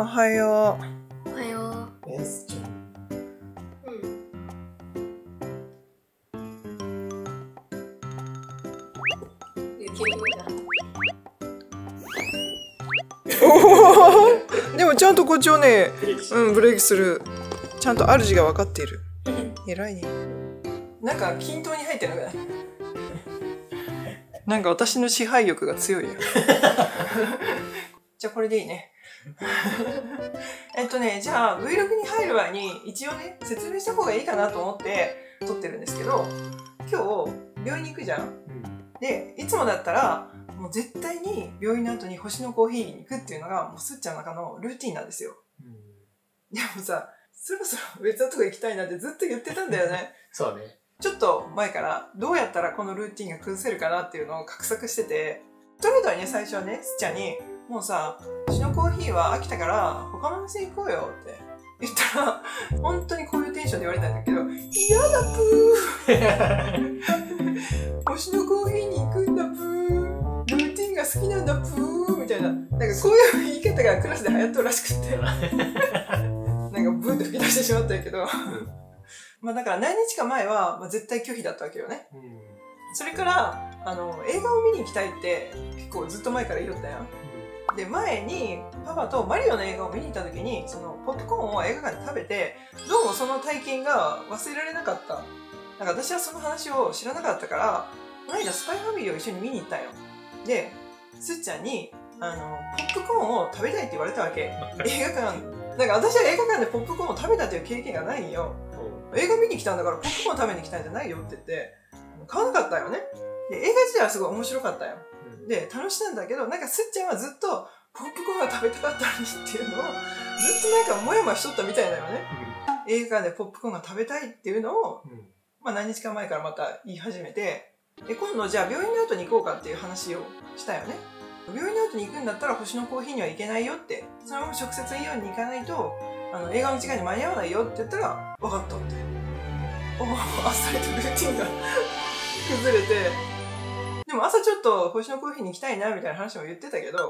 おはよおはよう。よし、ちょっう。うん。でもちゃんとこっちをね、うん、ブレーキする。ちゃんと主が分かっている。偉いね。なんか均等に入ってるのかな。なんか私の支配欲が強いよ。じゃあこれでいいね。えっとね、じゃあ Vlog に入る前に一応ね、説明した方がいいかなと思って撮ってるんですけど、今日病院に行くじゃん。で、いつもだったら、もう絶対に病院の後に星のコーヒーに行くっていうのが、もうすっちゃんの中のルーティンなんですよ。でもさ、そろそろ別のとこ行きたいなってずっと言ってたんだよね。そうね。ちょっと前からどうやったらこのルーティンが崩せるかなっていうのを画策してて、とりあえずね、最初はね、すっちゃんに、もうさ、星のコーヒーは飽きたから他の店行こうよって言ったら、本当にこういうテンションで言われたんだけど、嫌だプー 星のコーヒーに行くんだプールーティンが好きなんだプーみたいな。なんかこういう言い方がクラスで流行っとるらしくて。なんかブーって吹き出してしまったけど。まあだから何日か前は、まあ、絶対拒否だったわけよね。それから、あの、映画を見に行きたいって結構ずっと前から言おったやん。で、前にパパとマリオの映画を見に行った時に、そのポップコーンを映画館で食べて、どうもその体験が忘れられなかった。なんか私はその話を知らなかったから、この間スパイファミリーを一緒に見に行ったよ。で、すっちゃんに、あの、ポップコーンを食べたいって言われたわけ。映画館。なんか私は映画館でポップコーンを食べたという経験がないんよ。映画見に来たんだからポップコーン食べに来たんじゃないよって言って、買わなかったよね。で、映画自体はすごい面白かったよ。で、楽しんだんだけど、なんかすっちゃんはずっと、ポップコーンが食べたかったのにっていうのを、ずっとなんかモヤモヤしとったみたいだよね。映画館でポップコーンが食べたいっていうのを、まあ何日か前からまた言い始めて、で、今度じゃあ病院の後に行こうかっていう話をしたよね。病院の後に行くんだったら星のコーヒーには行けないよって、そのまま直接イオンに行かないと、あの、映画の時間に間に合わないよって言ったら、分かったって。おお、あっさりとルーティンが崩れて、でも朝ちょっと星のコーヒーに行きたいなみたいな話も言ってたけど、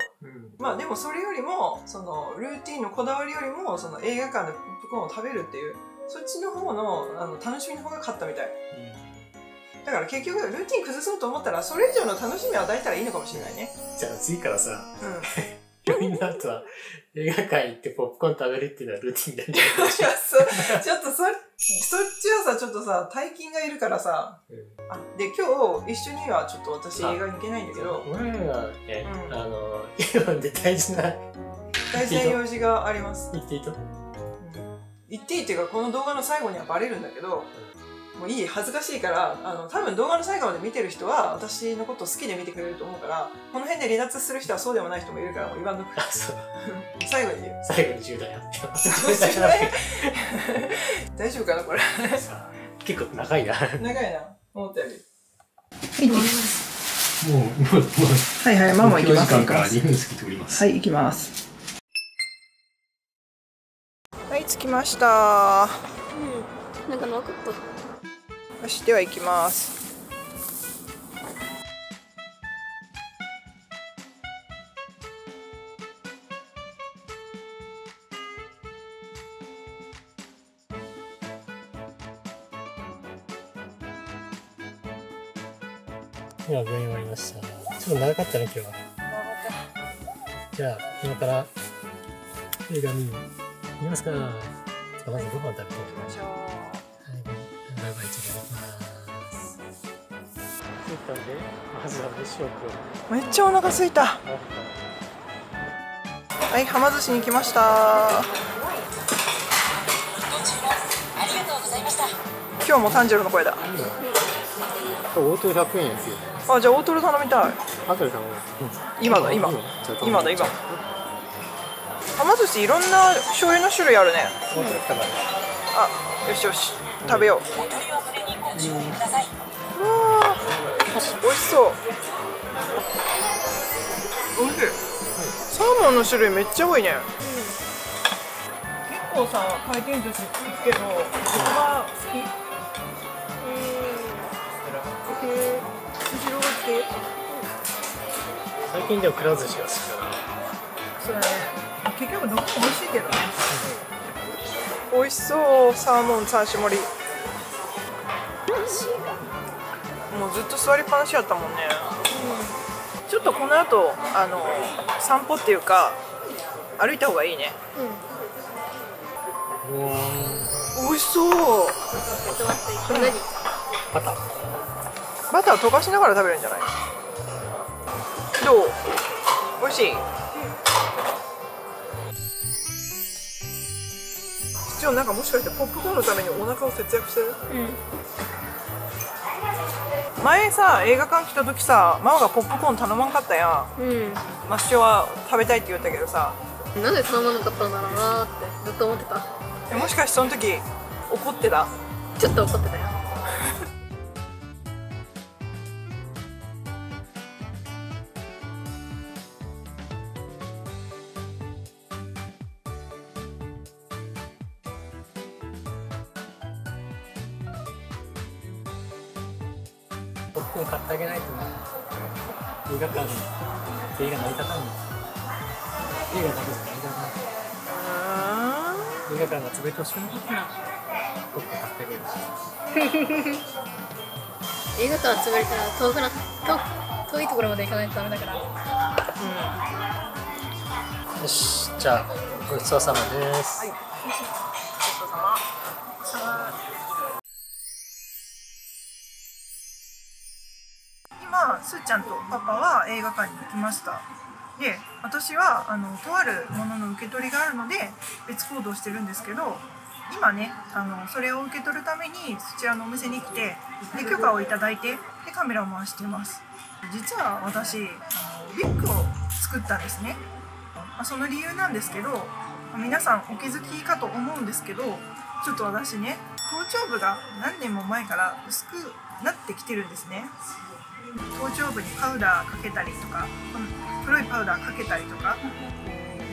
まあでもそれよりも、そのルーティンのこだわりよりも、その映画館でポップコーンを食べるっていう、そっちの方のあの楽しみの方が勝ったみたい。だから結局ルーティン崩そうと思ったら、それ以上の楽しみを与えたらいいのかもしれないね。じゃあ次からさ、うん。病院の後は映画館行ってポップコーン食べるっていうのはルーティンなんじゃない いや、そ、ちょっとそ、そっちはさ、ちょっとさ、大金がいるからさ、あで、今日一緒にはちょっと私映画に行けないんだけど、俺らはね、うん。あの、イオンで大事な、大事な用事があります。言っていいと言っていいっていうか、この動画の最後にはバレるんだけど、もういい、恥ずかしいから、あの、多分動画の最後まで見てる人は、私のこと好きで見てくれると思うから、この辺で離脱する人はそうでもない人もいるから、もう言わんとく。あ、そう。最後に言う。最後に重大発表。大丈夫かな、これ。結構長いな。長いな、思ったより。もう、もう、もう、はいはい、ママ行きます。時間から2分過ぎております。はい、行きます。はい、着きました。うん。なんかなかった。よし、では行きます。今病院終わりました。ちょっと長かったね、今日は。じゃあ、今から映画見に行きますか。まずご飯食べていきましょう。はい、バイバイ。着いたんで、まずは飯を食。めっちゃお腹すいた。はい、はま寿司に来ました。今日も炭治郎の声だ。これ、応答100円やっていう。あ、じゃあ大トロ頼みたい。後で頼む。今だ、今。今だ、今。はま寿司いろんな醤油の種類あるね。応答来たから。あ、よしよし。食べよう。うわー、美味しそう。美味しい。サーモンの種類めっちゃ多いね。結構さ、回転寿司行くけど、僕は好き。スシローが好き。最近でもくら寿司が好きだな。そうだね。結局どこも美味しいけどね美味しそうサーモン3種盛りもうずっと座りっぱなしやったもんね、ちょっとこの後あの散歩っていうか歩いた方がいいね。うん。美味しそう。バター。バター溶かしながら食べるんじゃない？どう？美味しい？一応なんかもしかしてポップコーンのためにお腹を節約してる？うん前さ映画館来た時さマオがポップコーン頼まんかったやん。うん。マッシュは食べたいって言ったけどさ。なんで頼まなかったんだろうなーってずっと思ってた。えもしかしてその時怒ってた？ちょっと怒ってたよポップコーン買ってあげないとな映画館で。映画成り立たんの。映画だけじゃ成り立たない映画館が潰れてほしくなポップコーン買ってあげる。映画館潰れたら遠くな遠遠いところまで行かないとダメだから。よし。じゃあごちそうさまです、はいすーちゃんとパパは映画館に行きました。で私はあのとあるものの受け取りがあるので別行動してるんですけど今ねあのそれを受け取るためにそちらのお店に来てで許可をいいてでカメラを回してます。実は私あのビッグを作ったんですね、ま、その理由なんですけど皆さんお気づきかと思うんですけどちょっと私ね頭頂部が何年も前から薄くなってきてるんですね。頭頂部にパウダーかけたりとか黒いパウダーかけたりとか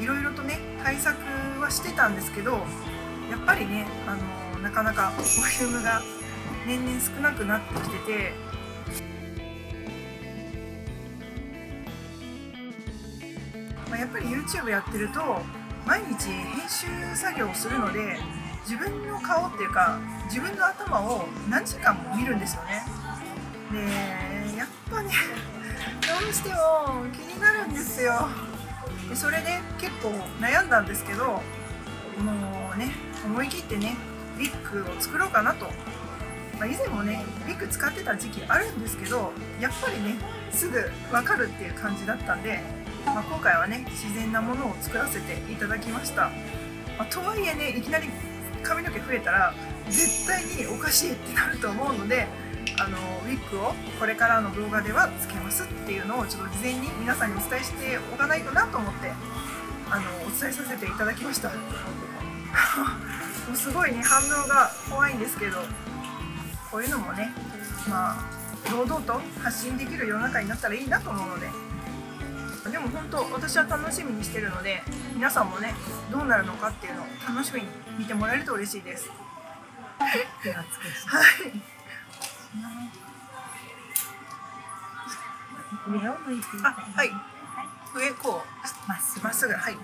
いろいろとね対策はしてたんですけどやっぱりねあのなかなかボリュームが年々少なくなってきててまあやっぱり YouTube やってると毎日編集作業をするので自分の顔っていうか自分の頭を何時間も見るんですよね。でやっぱね どうしても気になるんですよ。でそれで結構悩んだんですけどもうね思い切ってねビッグを作ろうかなと、まあ、以前もねビッグ使ってた時期あるんですけどやっぱりねすぐ分かるっていう感じだったんで、まあ、今回はね自然なものを作らせていただきました、まあとはいえねいきなり髪の毛増えたら絶対におかしいってなると思うのであのウィッグをこれからの動画ではつけますっていうのをちょっと事前に皆さんにお伝えしておかないとなと思ってあのお伝えさせていただきました。もうすごいね反応が怖いんですけどこういうのもねまあ堂々と発信できる世の中になったらいいなと思うのででも本当私は楽しみにしてるので皆さんもねどうなるのかっていうのを楽しみに見てもらえると嬉しいです。はい。上を向いていたあはい。上こまっすうまっすぐはい。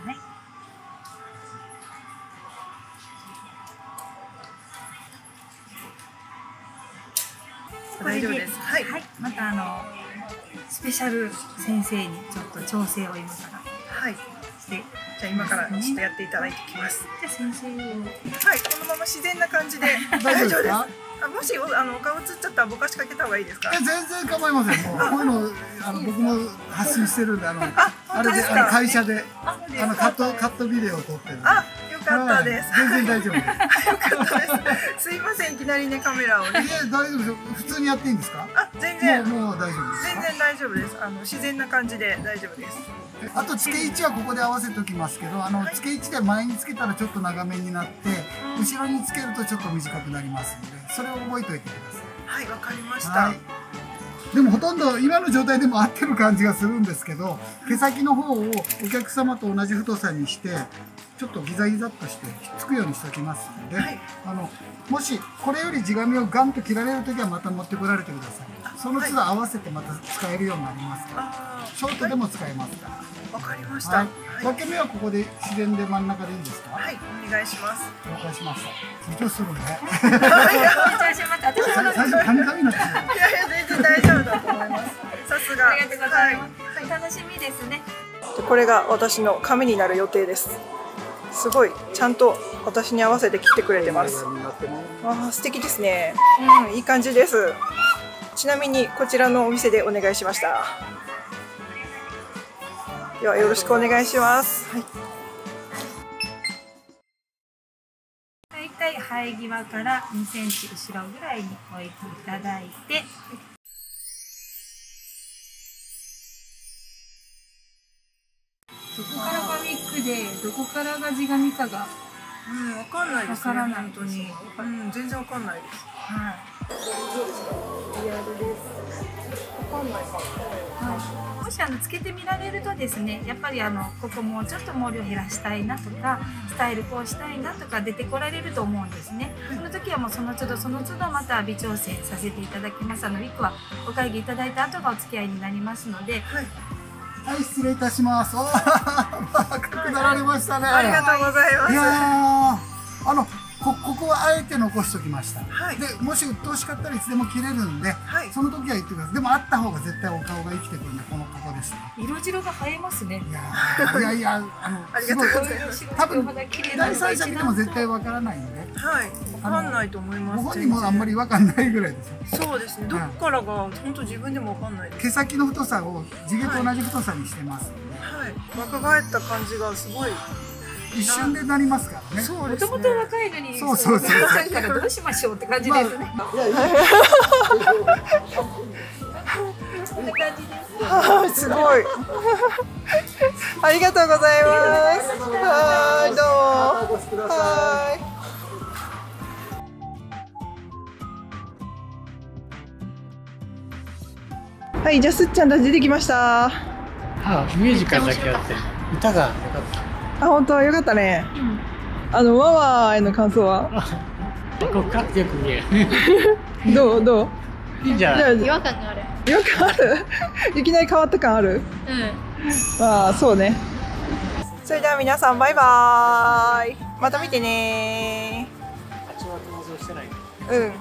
大丈夫ですはいはい。またあのスペシャル先生にちょっと調整を今からはいして。じゃあ今からちょっとやっていただいてきます。じ先生。をはいこのまま自然な感じで。大丈夫ですか？あもしおあのお顔映っちゃったらぼかしかけた方がいいですか？全然構いません。もうこういうのあの僕も発信してるんであのあれであの会社でああのカットカットビデオを撮ってるんで。かったです、はい全然大丈夫です。よかったですすいませんいきなりねカメラをねいや大丈夫ですよ。普通にやっていいんですか？あ全然もうもう大丈夫ですか？全然大丈夫ですあの自然な感じで大丈夫ですあと付け位置はここで合わせておきますけど、あの付け位置で前につけたらちょっと長めになって、後ろにつけるとちょっと短くなりますので、それを覚えておいてください。はいわかりました、はい。でもほとんど今の状態でも合ってる感じがするんですけど毛先の方をお客様と同じ太さにしてちょっとギザギザっとしてひっつくようにしておきますので、はい。あのもしこれより地紙をガンと切られる時はまた持ってこられてください。その都度合わせてまた使えるようになりますから、あショートでも使えますから、あわかりました。ははい。い、分け目はここで自然で真ん中でいいですか、はい。お願いします。了解しました緊張するね。緊張しました。私も。最最初カミカミになってたいやいや全然大丈夫だと思いますさすがありがとうございます。楽しみですね。でこれが私の髪になる予定ですすごいちゃんと私に合わせて切ってくれてます。あ素敵ですね。うんいい感じです。ちなみにこちらのお店でお願いしました。ではよろしくお願いします、はい、大体生え際から2センチ後ろぐらいに置いていただいて。からがウィッグで、どこからが地紙かが。うん、わかんないですねわからない。本当に、う。ん、全然わかんないです。はい。もしあのつけてみられるとですねやっぱりあのここもうちょっと毛量減らしたいなとかスタイルこうしたいなとか出てこられると思うんですねその時はもうその都度その都度また微調整させていただきますあのウィッグはお会議いただいた後がお付き合いになりますのではい失礼いたします。赤くなられましたね。ありがとうございます。いやーあのこここはあえて残しておきました、はい。でもし鬱陶しかったらいつでも切れるんで、はい。その時は言ってください。でもあった方が絶対お顔が生きてくるんでこのここで。すね色白が映えますね。いやーいやいやあの ありがとうございます。多分第三者見ても絶対わからないんで。はい。わかんないと思いますご本人もあんまりわかんないぐらいですよ。そうですね。どっからが本当自分でもわかんないです。毛先の太さを地毛と同じ太さにしてます、はい。若返った感じがすごい。一瞬でなりますからね。そうですね。もともと若いのにそうそうそうそ若いからどうしましょうって感じですね、こんな感じですはい、すごい。ありがとうございます。はい、どうも。はい。はい、じゃあすっちゃんたち出てきました。あ、あミュージカルだけあって歌が良かった本当よかったね。あのワワへの感想は？ここか？よく見える どう？どう？いいんじゃじゃあない違和感がある違和感ある？いきなり変わった感ある？うんまあそうね。それでは皆さんバイバーイ。また見てねあっちは登場してないうん。